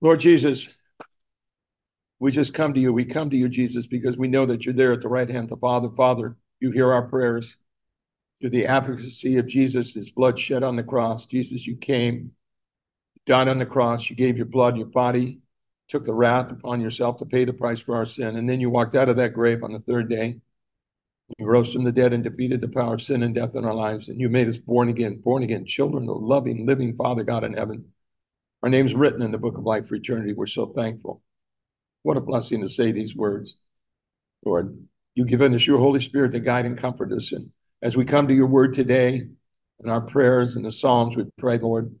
Lord Jesus, we just come to you. We come to you, Jesus, because we know that you're there at the right hand of the Father. Father, you hear our prayers. Through the advocacy of Jesus, his blood shed on the cross. Jesus, you came, died on the cross. You gave your blood, your body, took the wrath upon yourself to pay the price for our sin. And then you walked out of that grave on the third day. You rose from the dead and defeated the power of sin and death in our lives. And you made us born again, born again, children of loving, living Father God in heaven. Our name's written in the book of life for eternity. We're so thankful. What a blessing to say these words. Lord, you've given us your Holy Spirit to guide and comfort us. And as we come to your word today, in our prayers and the Psalms, we pray, Lord,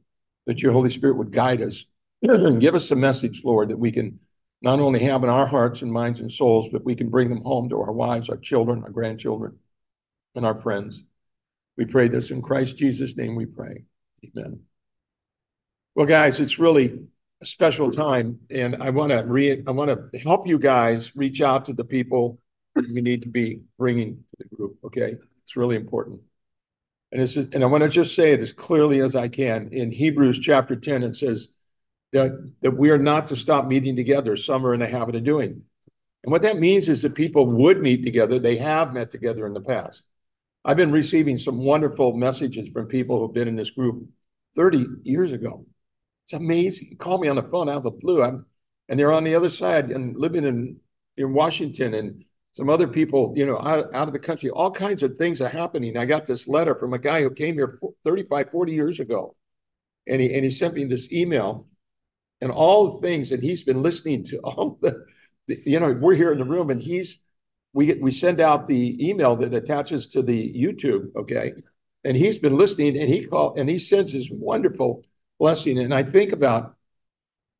that your Holy Spirit would guide us and give us a message, Lord, that we can not only have in our hearts and minds and souls, but we can bring them home to our wives, our children, our grandchildren, and our friends. We pray this in Christ Jesus' name we pray. Amen. Well, guys, it's really a special time, and I want to I want to help you guys reach out to the people we need to be bringing to the group. Okay, it's really important. And this is, and I want to just say it as clearly as I can. In Hebrews chapter 10, it says that, that we are not to stop meeting together. Some are in the habit of doing. And what that means is that people would meet together. They have met together in the past. I've been receiving some wonderful messages from people who've been in this group 30 years ago. It's amazing. Call me on the phone out of the blue. I'm, and they're on the other side and living in, in Washington and some other people, you know, out, out of the country. All kinds of things are happening. I got this letter from a guy who came here 35, 40 years ago. And he, and he sent me this email and all the things that he's been listening to all the, the you know, we're here in the room and he's, we get, we send out the email that attaches to the YouTube. Okay. And he's been listening and he called and he sends his wonderful blessing. And I think about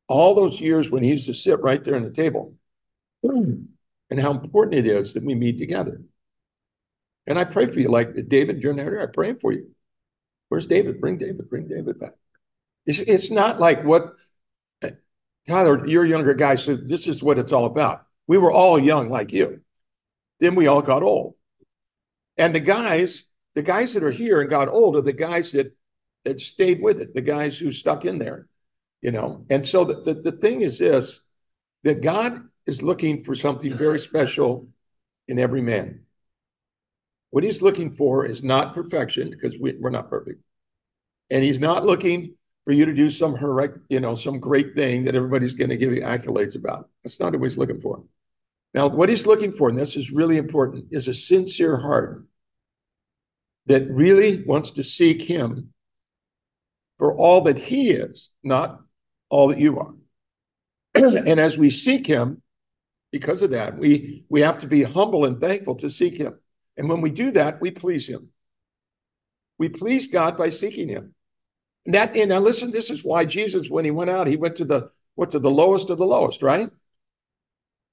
all those years when he used to sit right there on the table and how important it is that we meet together. And I pray for you, like David, you're there, I'm praying for you. Where's David? Bring David, bring David back. It's, it's not like what, Tyler, you're a younger guy, so this is what it's all about. We were all young like you. Then we all got old. And the guys, the guys that are here and got old are the guys that that stayed with it, the guys who stuck in there, you know. And so the, the, the thing is this that God is looking for something very special in every man. What he's looking for is not perfection, because we, we're not perfect. And he's not looking for you to do some heroic, you know, some great thing that everybody's going to give you accolades about. That's not what he's looking for. Now, what he's looking for, and this is really important, is a sincere heart that really wants to seek him for all that he is, not all that you are. and as we seek him, because of that, we, we have to be humble and thankful to seek him. And when we do that, we please him. We please God by seeking him. And that, and now listen, this is why Jesus, when he went out, he went to the what to the lowest of the lowest, right?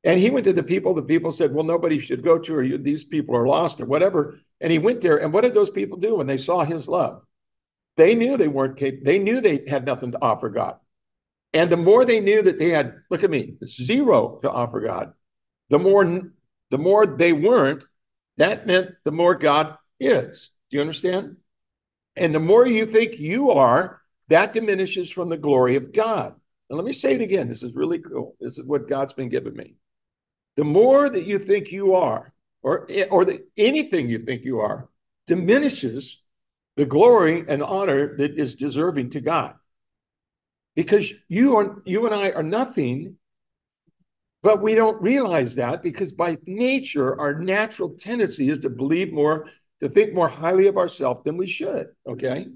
And he went to the people, the people said, Well, nobody should go to her. These people are lost or whatever. And he went there. And what did those people do when they saw his love? They knew they weren't capable. They knew they had nothing to offer God. And the more they knew that they had, look at me, zero to offer God, the more the more they weren't, that meant the more God is. Do you understand? And the more you think you are, that diminishes from the glory of God. And let me say it again. This is really cool. This is what God's been giving me. The more that you think you are, or, or the, anything you think you are, diminishes the glory and honor that is deserving to God. Because you are you and I are nothing, but we don't realize that because by nature, our natural tendency is to believe more, to think more highly of ourselves than we should. Okay.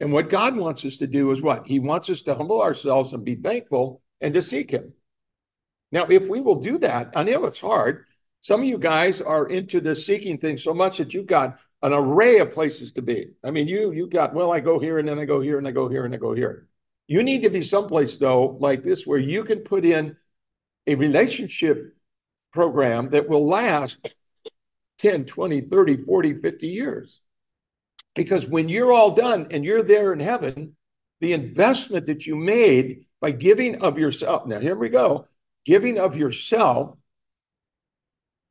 And what God wants us to do is what? He wants us to humble ourselves and be thankful and to seek Him. Now, if we will do that, I know it's hard. Some of you guys are into the seeking thing so much that you've got an array of places to be. I mean, you you got well, I go here and then I go here and I go here and I go here. You need to be someplace though like this where you can put in a relationship program that will last 10, 20, 30, 40, 50 years. Because when you're all done and you're there in heaven, the investment that you made by giving of yourself. Now, here we go. Giving of yourself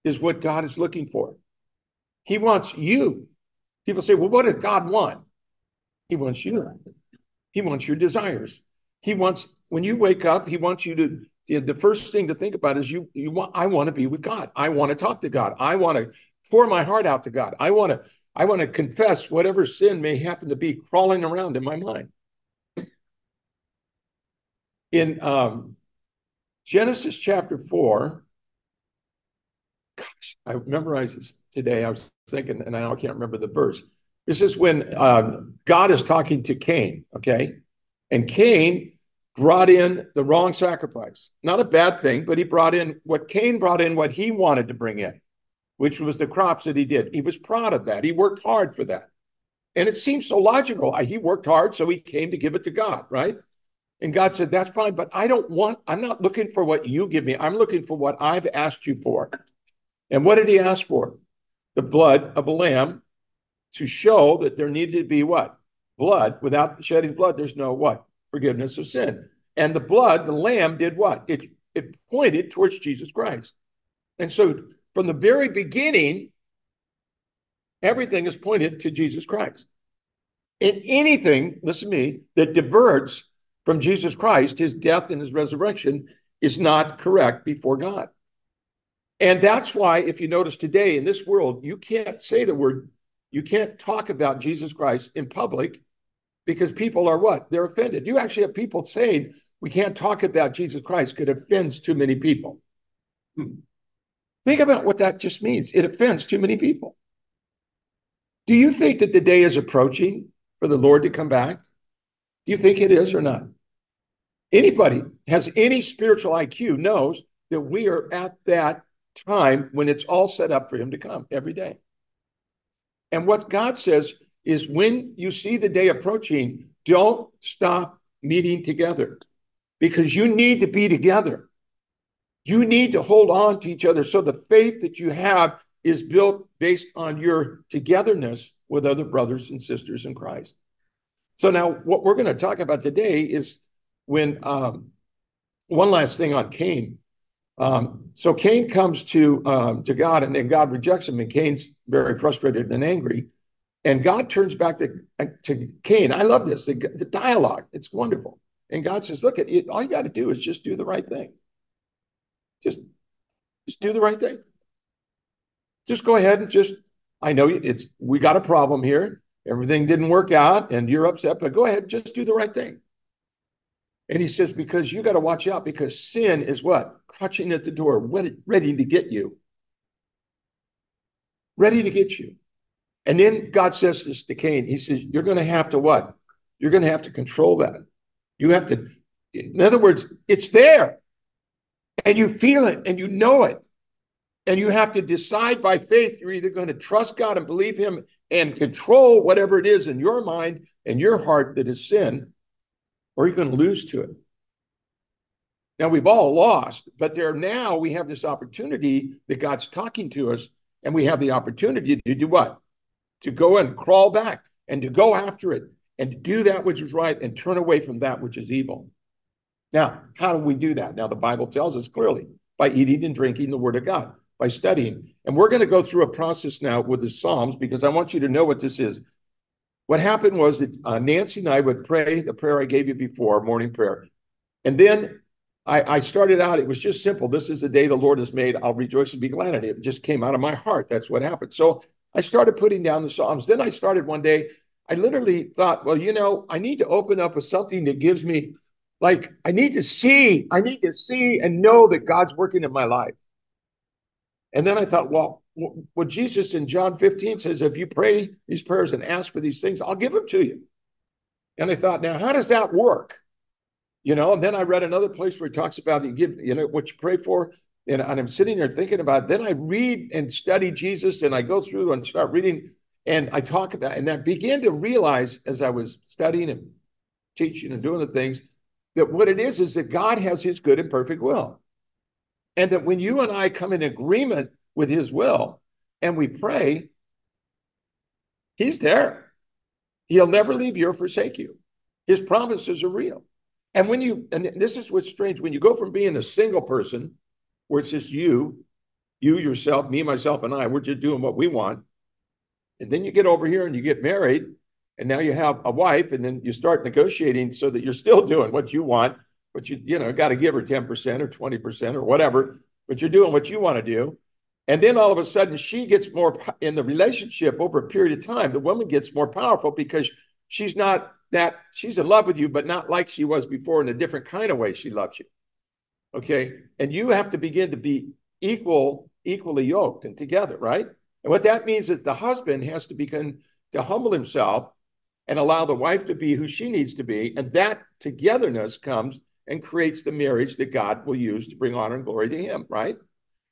is what God is looking for. He wants you. People say, well, what does God want? He wants you. He wants your desires. He wants, when you wake up, he wants you to, the first thing to think about is you, you want, I want to be with God. I want to talk to God. I want to pour my heart out to God. I want to, I want to confess whatever sin may happen to be crawling around in my mind. In um, Genesis chapter 4, gosh, I memorized this today. I was thinking, and I can't remember the verse. This is when um, God is talking to Cain, okay? And Cain brought in the wrong sacrifice. Not a bad thing, but he brought in what Cain brought in, what he wanted to bring in, which was the crops that he did. He was proud of that. He worked hard for that. And it seems so logical. He worked hard, so he came to give it to God, right? And God said, That's fine, but I don't want, I'm not looking for what you give me. I'm looking for what I've asked you for. And what did he ask for? The blood of a lamb to show that there needed to be what? Blood. Without shedding blood, there's no what? Forgiveness of sin. And the blood, the lamb, did what? It, it pointed towards Jesus Christ. And so from the very beginning, everything is pointed to Jesus Christ. And anything, listen to me, that diverts from Jesus Christ, his death and his resurrection, is not correct before God. And that's why, if you notice today in this world, you can't say the word, you can't talk about Jesus Christ in public because people are what? They're offended. You actually have people saying we can't talk about Jesus Christ because it offends too many people. Hmm. Think about what that just means. It offends too many people. Do you think that the day is approaching for the Lord to come back? Do you think it is or not? Anybody has any spiritual IQ knows that we are at that time when it's all set up for him to come every day. And what God says is when you see the day approaching, don't stop meeting together because you need to be together. You need to hold on to each other so the faith that you have is built based on your togetherness with other brothers and sisters in Christ. So now what we're going to talk about today is when um, one last thing on Cain. Um, so Cain comes to um, to God, and then God rejects him, and Cain's very frustrated and angry. And God turns back to, to Cain. I love this, the, the dialogue. It's wonderful. And God says, look, at it, all you got to do is just do the right thing. Just, just do the right thing. Just go ahead and just, I know it's we got a problem here. Everything didn't work out and you're upset, but go ahead, just do the right thing. And he says, because you got to watch out because sin is what? Crouching at the door, ready to get you. Ready to get you. And then God says this to Cain. He says, You're going to have to what? You're going to have to control that. You have to, in other words, it's there. And you feel it and you know it. And you have to decide by faith you're either going to trust God and believe Him and control whatever it is in your mind and your heart that is sin, or you're going to lose to it. Now, we've all lost, but there now we have this opportunity that God's talking to us, and we have the opportunity to do what? To go and crawl back and to go after it and to do that which is right and turn away from that which is evil. Now, how do we do that? Now, the Bible tells us clearly by eating and drinking the Word of God, by studying. And we're going to go through a process now with the Psalms because I want you to know what this is. What happened was that uh, Nancy and I would pray the prayer I gave you before, morning prayer. And then I, I, started out, it was just simple. This is the day the Lord has made. I'll rejoice and be glad in it. It just came out of my heart. That's what happened. So I started putting down the Psalms. Then I started one day, I literally thought, well, you know, I need to open up with something that gives me, like, I need to see, I need to see and know that God's working in my life. And then I thought, well, what Jesus in John 15 says, if you pray these prayers and ask for these things, I'll give them to you. And I thought, now, how does that work? You know, and then I read another place where it talks about you give, you know, what you pray for. And, and I'm sitting there thinking about it. Then I read and study Jesus and I go through and start reading and I talk about, and I began to realize as I was studying and teaching and doing the things that what it is is that God has his good and perfect will. And that when you and I come in agreement with his will and we pray, he's there. He'll never leave you or forsake you. His promises are real. And when you, and this is what's strange, when you go from being a single person, where it's just you, you yourself, me, myself, and I, we're just doing what we want. And then you get over here and you get married, and now you have a wife, and then you start negotiating so that you're still doing what you want, but you you know got to give her 10% or 20% or whatever, but you're doing what you want to do. And then all of a sudden, she gets more in the relationship over a period of time. The woman gets more powerful because she's not that she's in love with you, but not like she was before in a different kind of way. She loves you. Okay. And you have to begin to be equal, equally yoked and together, right? And what that means is the husband has to begin to humble himself and allow the wife to be who she needs to be. And that togetherness comes and creates the marriage that God will use to bring honor and glory to him, right?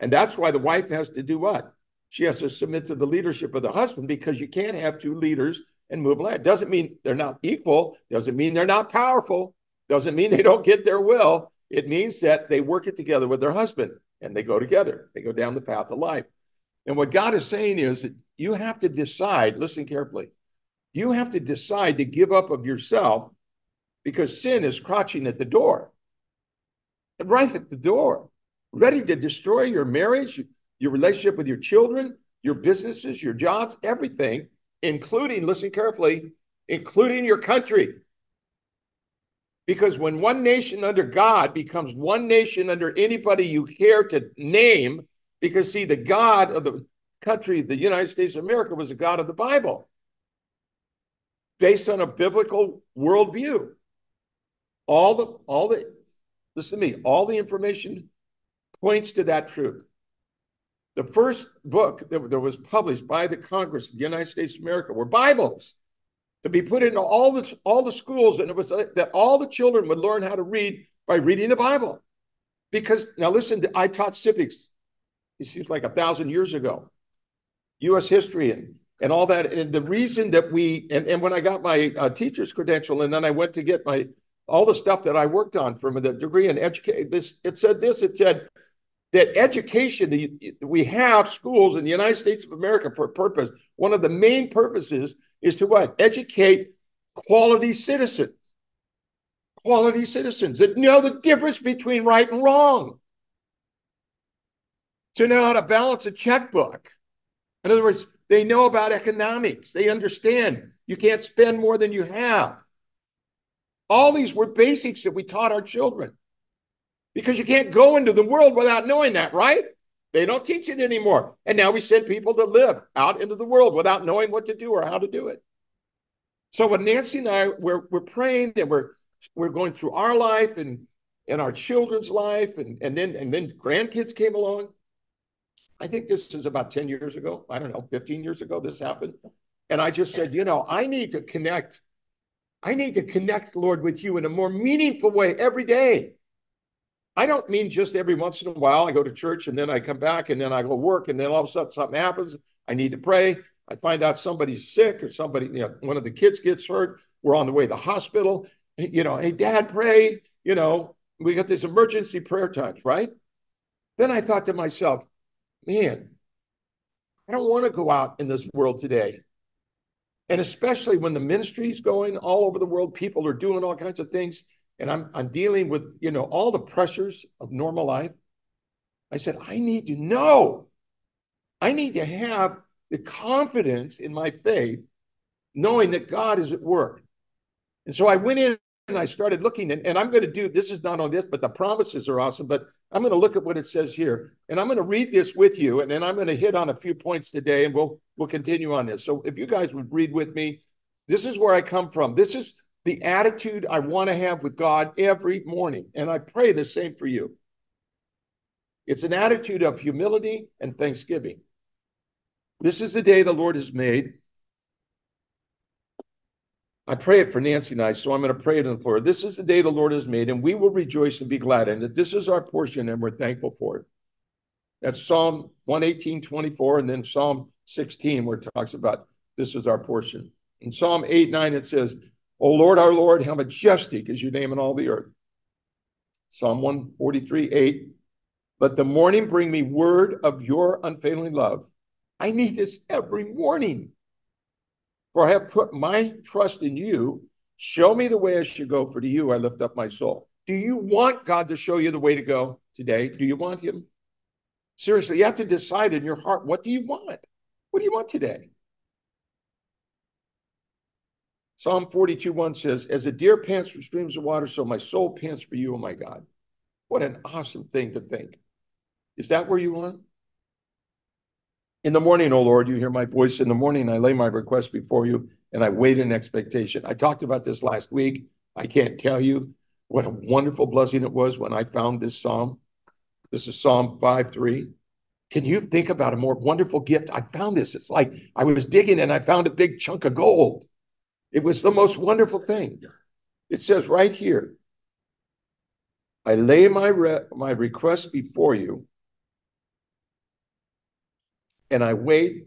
And that's why the wife has to do what? She has to submit to the leadership of the husband because you can't have two leaders and move along. Doesn't mean they're not equal, doesn't mean they're not powerful, doesn't mean they don't get their will. It means that they work it together with their husband and they go together. They go down the path of life. And what God is saying is that you have to decide, listen carefully, you have to decide to give up of yourself because sin is crouching at the door, right at the door, ready to destroy your marriage, your relationship with your children, your businesses, your jobs, everything, including, listen carefully, including your country. Because when one nation under God becomes one nation under anybody you care to name, because see, the God of the country, the United States of America, was a God of the Bible based on a biblical worldview. All the, all the, listen to me, all the information points to that truth. The first book that, that was published by the Congress of the United States of America were Bibles to be put into all the all the schools, and it was uh, that all the children would learn how to read by reading the Bible. Because now listen, I taught civics. It seems like a thousand years ago, U.S. history and and all that. And the reason that we and, and when I got my uh, teacher's credential, and then I went to get my all the stuff that I worked on from the degree in education. This it said this. It said that education the, we have schools in the United States of America for a purpose. One of the main purposes is to what? Educate quality citizens. Quality citizens that know the difference between right and wrong. To know how to balance a checkbook. In other words, they know about economics. They understand you can't spend more than you have. All these were basics that we taught our children because you can't go into the world without knowing that, right? They don't teach it anymore. And now we send people to live out into the world without knowing what to do or how to do it. So when Nancy and I we're we're praying and we're we're going through our life and and our children's life and and then and then grandkids came along. I think this is about 10 years ago. I don't know, 15 years ago this happened. And I just said, you know, I need to connect. I need to connect, Lord, with you in a more meaningful way every day. I don't mean just every once in a while I go to church and then I come back and then I go work and then all of a sudden something happens. I need to pray. I find out somebody's sick or somebody, you know, one of the kids gets hurt. We're on the way to the hospital. You know, hey, dad, pray. You know, we got this emergency prayer times, right? Then I thought to myself, man, I don't want to go out in this world today. And especially when the ministry is going all over the world, people are doing all kinds of things and I'm, I'm dealing with, you know, all the pressures of normal life. I said, I need to know. I need to have the confidence in my faith, knowing that God is at work. And so I went in and I started looking, and, and I'm going to do this is not on this, but the promises are awesome. But I'm going to look at what it says here, and I'm going to read this with you, and then I'm going to hit on a few points today, and we'll we'll continue on this. So if you guys would read with me, this is where I come from. This is the attitude I want to have with God every morning. And I pray the same for you. It's an attitude of humility and thanksgiving. This is the day the Lord has made. I pray it for Nancy and I, so I'm going to pray it in the floor. This is the day the Lord has made, and we will rejoice and be glad in it. This is our portion, and we're thankful for it. That's Psalm 118, 24, and then Psalm 16, where it talks about this is our portion. In Psalm 8, 9, it says, O Lord, our Lord, how majestic is your name in all the earth. Psalm 143, 8. Let the morning bring me word of your unfailing love. I need this every morning. For I have put my trust in you. Show me the way I should go, for to you I lift up my soul. Do you want God to show you the way to go today? Do you want Him? Seriously, you have to decide in your heart what do you want? What do you want today? Psalm 42 1 says, As a deer pants for streams of water, so my soul pants for you, oh my God. What an awesome thing to think. Is that where you are? In the morning, O Lord, you hear my voice. In the morning, I lay my request before you and I wait in expectation. I talked about this last week. I can't tell you what a wonderful blessing it was when I found this psalm. This is Psalm 5 3. Can you think about a more wonderful gift? I found this. It's like I was digging and I found a big chunk of gold. It was the most wonderful thing. It says right here, I lay my, re my request before you and I wait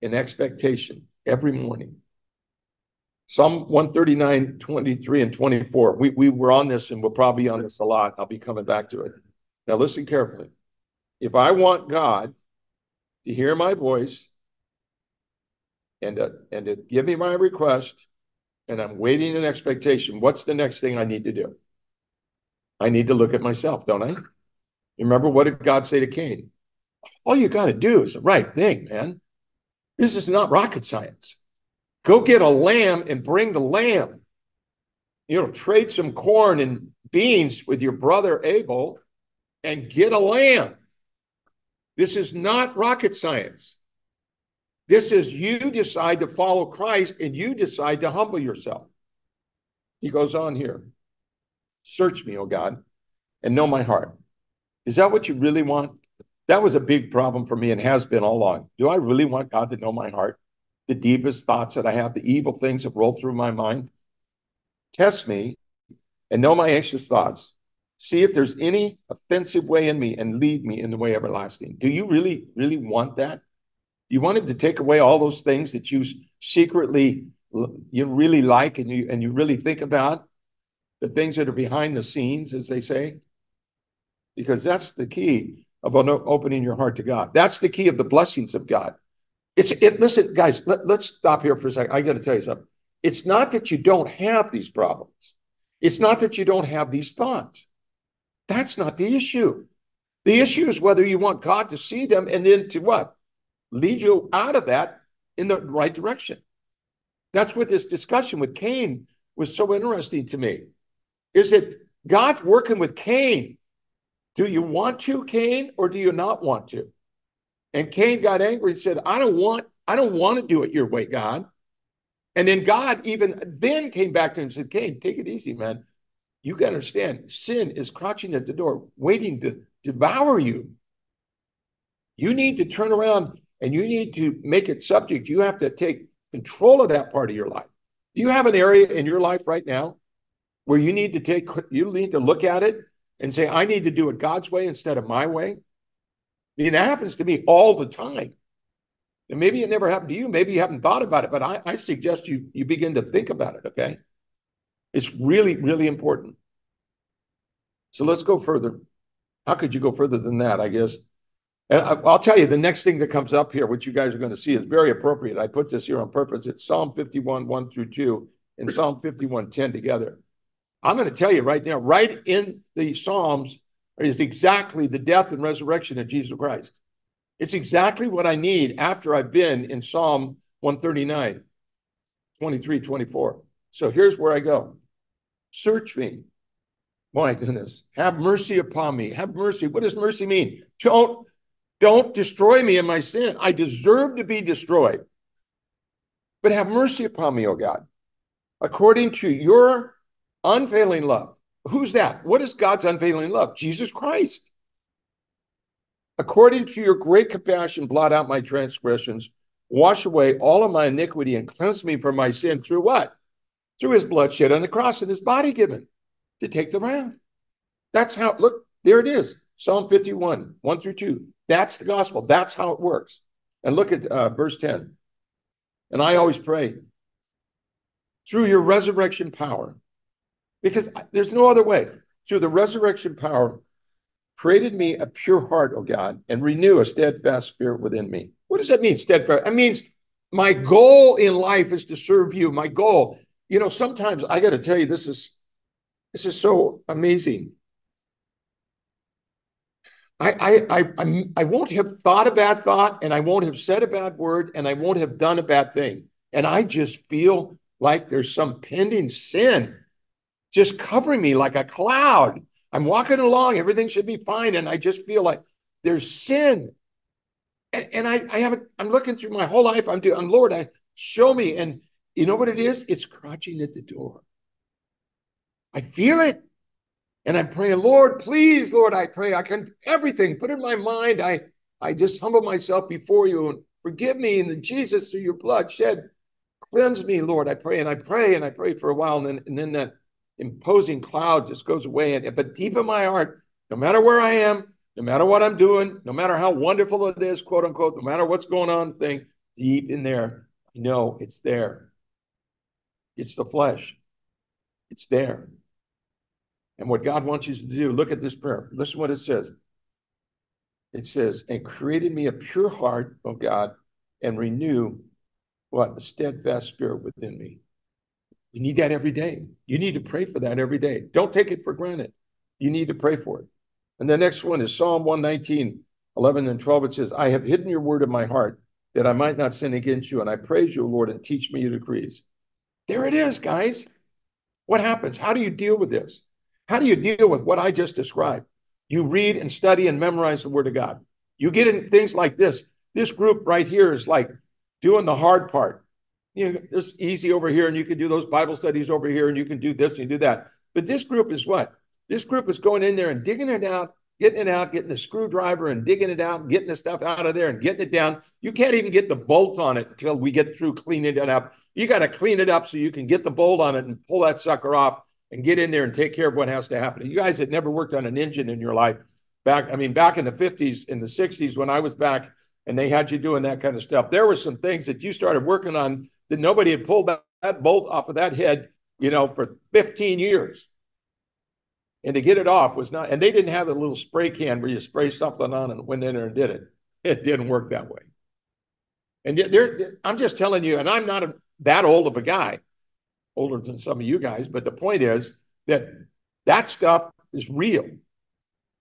in expectation every morning. Psalm 139, 23, and 24. We, we were on this and we'll probably on this a lot. I'll be coming back to it. Now, listen carefully. If I want God to hear my voice and to, and to give me my request, and I'm waiting in expectation. What's the next thing I need to do? I need to look at myself, don't I? Remember, what did God say to Cain? All you got to do is the right thing, man. This is not rocket science. Go get a lamb and bring the lamb. You know, trade some corn and beans with your brother Abel and get a lamb. This is not rocket science. This is you decide to follow Christ and you decide to humble yourself. He goes on here Search me, O God, and know my heart. Is that what you really want? That was a big problem for me and has been all along. Do I really want God to know my heart? The deepest thoughts that I have, the evil things that roll through my mind? Test me and know my anxious thoughts. See if there's any offensive way in me and lead me in the way everlasting. Do you really, really want that? You want him to take away all those things that you secretly you really like and you and you really think about the things that are behind the scenes, as they say, because that's the key of opening your heart to God. That's the key of the blessings of God. It's it. Listen, guys, let, let's stop here for a second. I got to tell you something. It's not that you don't have these problems. It's not that you don't have these thoughts. That's not the issue. The issue is whether you want God to see them and then to what? Lead you out of that in the right direction. That's what this discussion with Cain was so interesting to me. Is that God's working with Cain? Do you want to, Cain, or do you not want to? And Cain got angry and said, I don't want, I don't want to do it your way, God. And then God even then came back to him and said, Cain, take it easy, man. You to understand, sin is crouching at the door, waiting to devour you. You need to turn around and you need to make it subject. You have to take control of that part of your life. Do you have an area in your life right now where you need to take, you need to look at it and say, I need to do it God's way instead of my way? I mean, that happens to me all the time. And maybe it never happened to you. Maybe you haven't thought about it, but I, I suggest you you begin to think about it, okay? It's really, really important. So let's go further. How could you go further than that, I guess? And I'll tell you, the next thing that comes up here, which you guys are going to see, is very appropriate. I put this here on purpose. It's Psalm 51, 1 through 2, and Psalm 51, 10 together. I'm going to tell you right now, right in the Psalms is exactly the death and resurrection of Jesus Christ. It's exactly what I need after I've been in Psalm 139, 23, 24. So here's where I go Search me. My goodness. Have mercy upon me. Have mercy. What does mercy mean? Don't don't destroy me in my sin. I deserve to be destroyed. But have mercy upon me, O God, according to your unfailing love. Who's that? What is God's unfailing love? Jesus Christ. According to your great compassion, blot out my transgressions, wash away all of my iniquity, and cleanse me from my sin through what? Through his blood shed on the cross and his body given to take the wrath. That's how, look, there it is. Psalm 51, 1 through 2. That's the gospel. That's how it works. And look at uh, verse 10. And I always pray through your resurrection power, because there's no other way. Through the resurrection power, created me a pure heart, O God, and renew a steadfast spirit within me. What does that mean, steadfast? It means my goal in life is to serve you. My goal, you know, sometimes I got to tell you, this is this is so amazing. I, I, I, I won't have thought a bad thought and I won't have said a bad word and I won't have done a bad thing. And I just feel like there's some pending sin just covering me like a cloud. I'm walking along, everything should be fine. And I just feel like there's sin. And, and I, I haven't, I'm looking through my whole life. I'm doing, I'm Lord, I show me. And you know what it is? It's crouching at the door. I feel it. And I'm praying, Lord, please, Lord, I pray. I can everything put in my mind. I I just humble myself before you and forgive me in the Jesus through your blood shed. Cleanse me, Lord. I pray and I pray and I pray for a while, and then and then that imposing cloud just goes away. And but deep in my heart, no matter where I am, no matter what I'm doing, no matter how wonderful it is, quote unquote, no matter what's going on, thing deep in there, I know it's there. It's the flesh. It's there. And what God wants you to do, look at this prayer. Listen what it says. It says, and created me a pure heart, O God, and renew what? A steadfast spirit within me. You need that every day. You need to pray for that every day. Don't take it for granted. You need to pray for it. And the next one is Psalm 119, 11 and 12. It says, I have hidden your word in my heart that I might not sin against you. And I praise you, Lord, and teach me your decrees. There it is, guys. What happens? How do you deal with this? How do you deal with what I just described? You read and study and memorize the Word of God. You get in things like this. This group right here is like doing the hard part. You know, it's easy over here, and you can do those Bible studies over here, and you can do this and you do that. But this group is what? This group is going in there and digging it out, getting it out, getting the screwdriver and digging it out, getting the stuff out of there and getting it down. You can't even get the bolt on it until we get through cleaning it up. You got to clean it up so you can get the bolt on it and pull that sucker off and get in there and take care of what has to happen. You guys had never worked on an engine in your life back, I mean, back in the 50s, in the 60s, when I was back and they had you doing that kind of stuff, there were some things that you started working on that nobody had pulled that, that bolt off of that head, you know, for 15 years. And to get it off was not, and they didn't have a little spray can where you spray something on and went in there and did it. It didn't work that way. And there, I'm just telling you, and I'm not a, that old of a guy, older than some of you guys, but the point is that that stuff is real.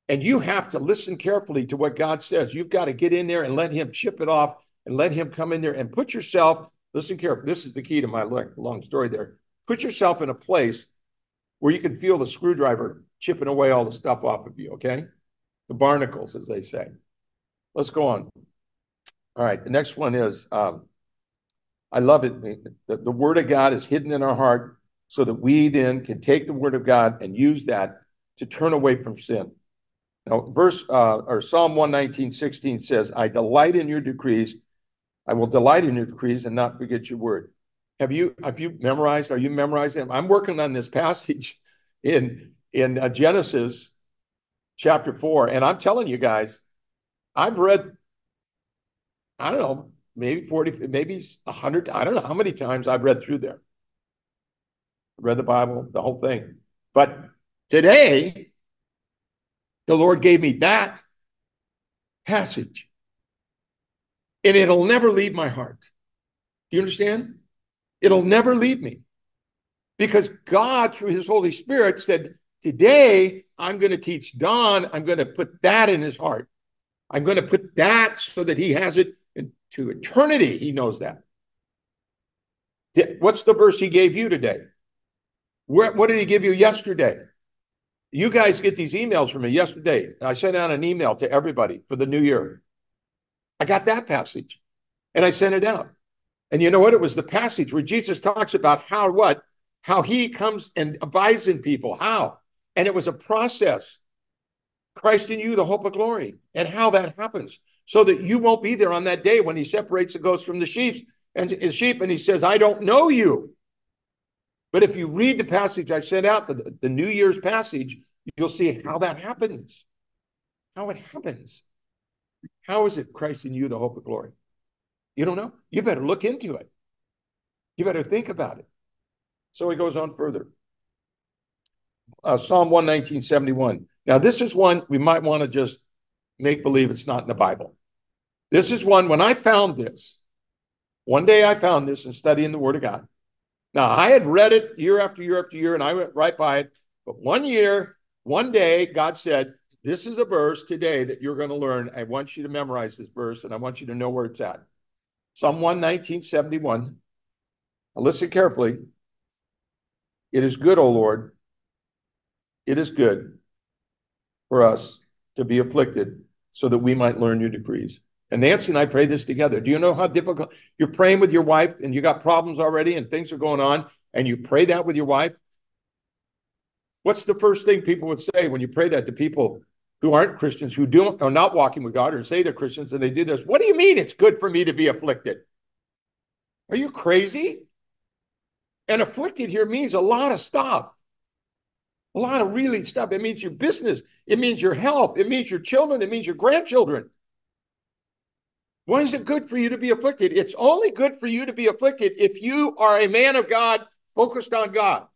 And you have to listen carefully to what God says. You've got to get in there and let Him chip it off and let Him come in there and put yourself, listen carefully. This is the key to my long story there. Put yourself in a place where you can feel the screwdriver chipping away all the stuff off of you, okay? The barnacles, as they say. Let's go on. All right, the next one is um, I love it. The, the word of God is hidden in our heart so that we then can take the word of God and use that to turn away from sin. Now, verse uh, or Psalm 119, 16 says, I delight in your decrees. I will delight in your decrees and not forget your word. Have you have you memorized? Are you memorizing? I'm working on this passage in in uh, Genesis chapter four, and I'm telling you guys, I've read. I don't know maybe 40, maybe 100, I don't know how many times I've read through there. Read the Bible, the whole thing. But today, the Lord gave me that passage. And it'll never leave my heart. Do you understand? It'll never leave me. Because God, through his Holy Spirit, said, Today, I'm going to teach Don, I'm going to put that in his heart. I'm going to put that so that he has it to eternity. He knows that. What's the verse he gave you today? Where, what did he give you yesterday? You guys get these emails from me yesterday. I sent out an email to everybody for the new year. I got that passage and I sent it out. And you know what? It was the passage where Jesus talks about how what? How he comes and abides in people. How? And it was a process. Christ in you, the hope of glory, and how that happens so that you won't be there on that day when he separates the goats from the sheep and his sheep and he says, I don't know you. But if you read the passage I sent out, the, the New Year's passage, you'll see how that happens. How it happens. How is it Christ in you, the hope of glory? You don't know? You better look into it. You better think about it. So he goes on further. Uh, Psalm 119, 71. Now, this is one we might want to just make believe it's not in the Bible. This is one, when I found this, one day I found this in studying the Word of God. Now, I had read it year after year after year, and I went right by it. But one year, one day, God said, This is a verse today that you're going to learn. I want you to memorize this verse, and I want you to know where it's at. Psalm 119, 71. Now listen carefully. It is good, O Lord. It is good for us to be afflicted so that we might learn your decrees. And Nancy and I pray this together. Do you know how difficult you're praying with your wife and you got problems already and things are going on and you pray that with your wife? What's the first thing people would say when you pray that to people who aren't Christians, who don't are not walking with God or say they're Christians and they do this? What do you mean it's good for me to be afflicted? Are you crazy? And afflicted here means a lot of stuff. A lot of really stuff. It means your business. It means your health. It means your children. It means your grandchildren. Why is it good for you to be afflicted? It's only good for you to be afflicted if you are a man of God focused on God.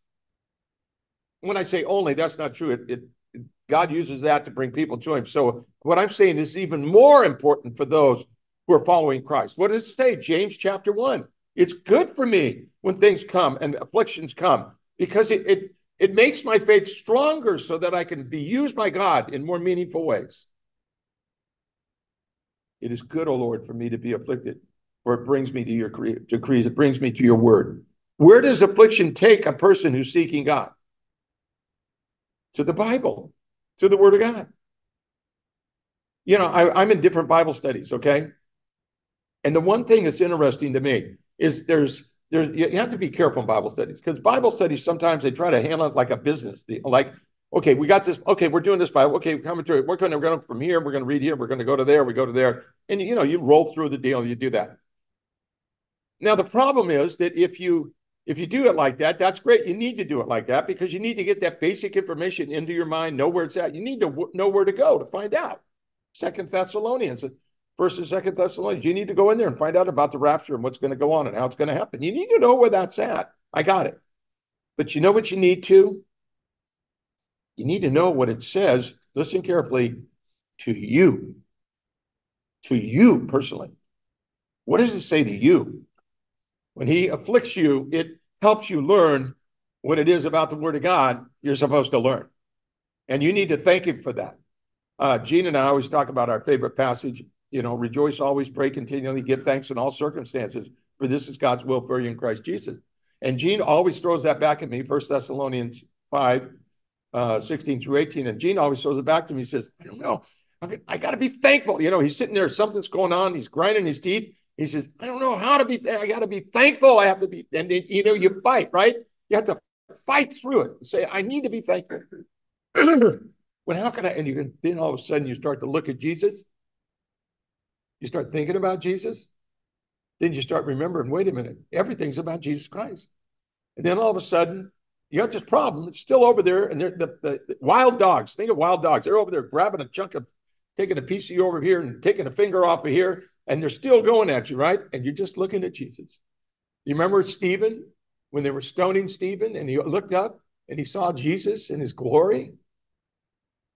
When I say only, that's not true. It, it, God uses that to bring people to Him. So, what I'm saying is even more important for those who are following Christ. What does it say? James chapter 1. It's good for me when things come and afflictions come because it, it, it makes my faith stronger so that I can be used by God in more meaningful ways. It is good, O Lord, for me to be afflicted, for it brings me to your decrees. It brings me to your word. Where does affliction take a person who's seeking God? To the Bible, to the word of God. You know, I, I'm in different Bible studies, okay? And the one thing that's interesting to me is there's there's you have to be careful in Bible studies because Bible studies sometimes they try to handle it like a business. like okay, we got this. Okay, we're doing this Bible. Okay, we're coming. We're going to go from here. We're going to read here. We're going to go to there. We go to there. And, you know, you roll through the deal. You do that. Now, the problem is that if you if you do it like that, that's great. You need to do it like that because you need to get that basic information into your mind, know where it's at. You need to know where to go to find out. Second Thessalonians, First and Second Thessalonians, you need to go in there and find out about the rapture and what's going to go on and how it's going to happen. You need to know where that's at. I got it. But you know what you need to? You need to know what it says. Listen carefully to you, to you personally. What does it say to you? When he afflicts you, it helps you learn what it is about the Word of God you're supposed to learn. And you need to thank Him for that. Uh, Gene and I always talk about our favorite passage, you know, rejoice always, pray continually, give thanks in all circumstances, for this is God's will for you in Christ Jesus. And Gene always throws that back at me, First Thessalonians 5, uh, 16 through 18. And Gene always throws it back to me. He says, I don't know. I, I got to be thankful. You know, he's sitting there, something's going on. He's grinding his teeth. He says, I don't know how to be, I got to be thankful. I have to be, and then, you know, you fight, right? You have to fight through it. Say, I need to be thankful. well, how can I? And you can, then all of a sudden you start to look at Jesus. You start thinking about Jesus. Then you start remembering, wait a minute, everything's about Jesus Christ. And then all of a sudden, you got this problem. It's still over there, and they're the, the, the, wild dogs. Think of wild dogs. They're over there grabbing a chunk of, taking a piece of you over here and taking a finger off of here, and they're still going at you, right? And you're just looking at Jesus. You remember Stephen when they were stoning Stephen, and he looked up and he saw Jesus in his glory.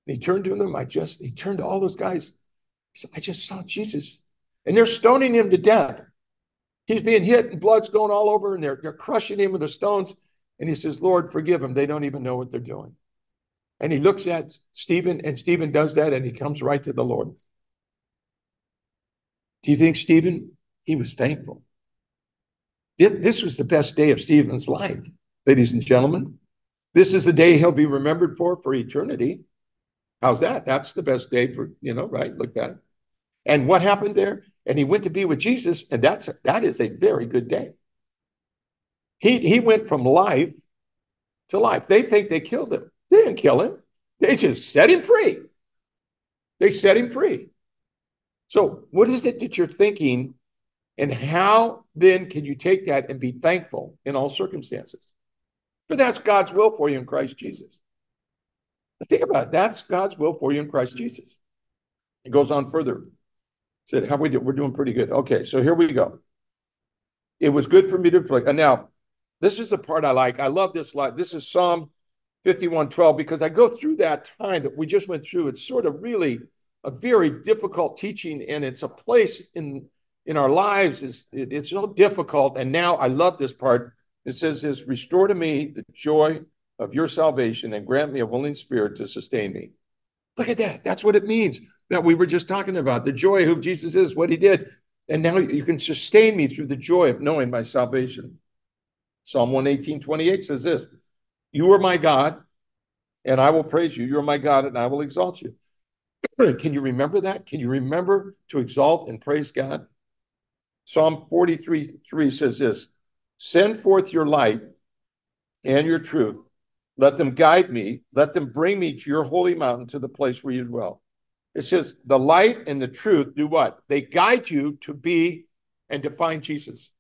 And he turned to them. I just he turned to all those guys. "I just saw Jesus," and they're stoning him to death. He's being hit, and blood's going all over, and they're they're crushing him with the stones. And he says, Lord, forgive them. They don't even know what they're doing. And he looks at Stephen, and Stephen does that, and he comes right to the Lord. Do you think Stephen? He was thankful. This was the best day of Stephen's life, ladies and gentlemen. This is the day he'll be remembered for for eternity. How's that? That's the best day for, you know, right? Look at it. And what happened there? And he went to be with Jesus, and that's that is a very good day. He, he went from life to life. They think they killed him. They didn't kill him. They just set him free. They set him free. So, what is it that you're thinking, and how then can you take that and be thankful in all circumstances? For that's God's will for you in Christ Jesus. Think about it. That's God's will for you in Christ mm-hmm. Jesus. It goes on further. Said, how we do? We're doing pretty good. Okay, so here we go. It was good for me to afflict. And now this is the part I like. I love this line. This is Psalm 51:12 because I go through that time that we just went through. It's sort of really a very difficult teaching, and it's a place in in our lives. Is it, it's so difficult. And now I love this part. It says, "Is restore to me the joy of your salvation, and grant me a willing spirit to sustain me." Look at that. That's what it means that we were just talking about. The joy of who Jesus is, what he did. And now you can sustain me through the joy of knowing my salvation. Psalm 118, 28 says this You are my God, and I will praise you. You're my God, and I will exalt you. Can you remember that? Can you remember to exalt and praise God? Psalm 43, 3 says this Send forth your light and your truth. Let them guide me. Let them bring me to your holy mountain, to the place where you dwell. It says the light and the truth do what? They guide you to be and to find Jesus.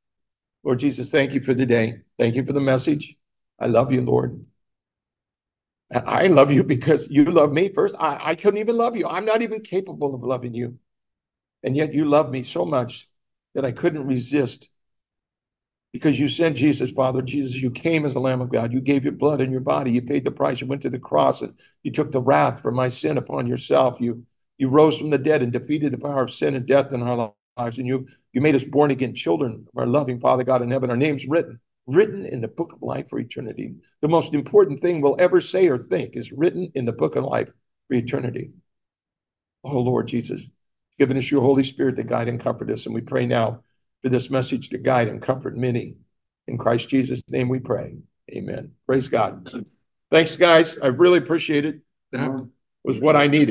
Lord Jesus, thank you for the day. Thank you for the message. I love you, Lord. And I love you because you love me first. I, I couldn't even love you. I'm not even capable of loving you. And yet you love me so much that I couldn't resist because you sent Jesus, Father. Jesus, you came as the Lamb of God. You gave your blood and your body. You paid the price. You went to the cross and you took the wrath for my sin upon yourself. You you rose from the dead and defeated the power of sin and death in our lives. And you you made us born again children of our loving Father God in heaven. Our names written, written in the book of life for eternity. The most important thing we'll ever say or think is written in the book of life for eternity. Oh Lord Jesus, giving us your Holy Spirit to guide and comfort us. And we pray now for this message to guide and comfort many. In Christ Jesus' name we pray. Amen. Praise God. Thanks, guys. I really appreciate it. That was what I needed.